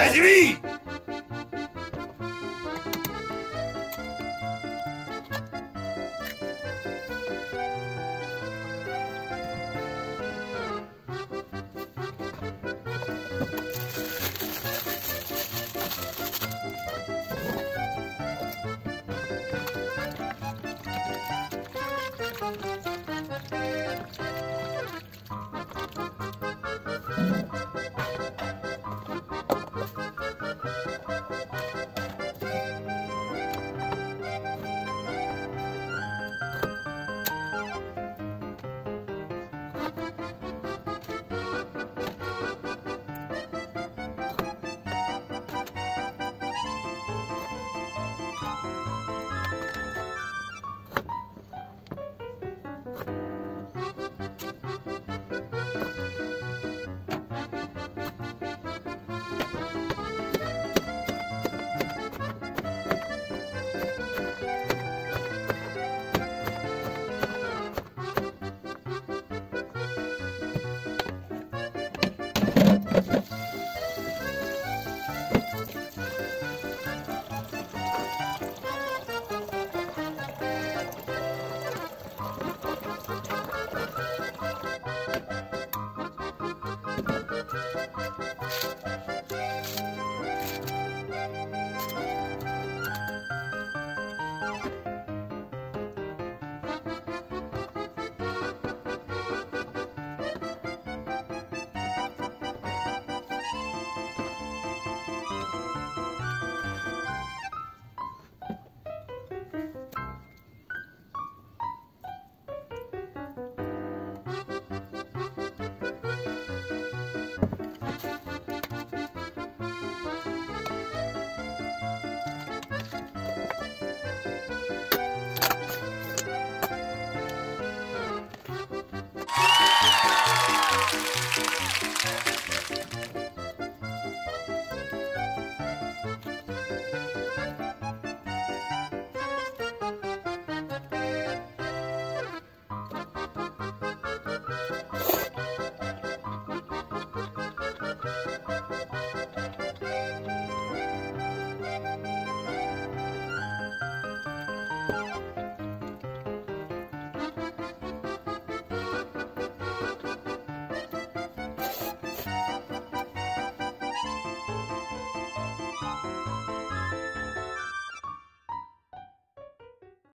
As you eat!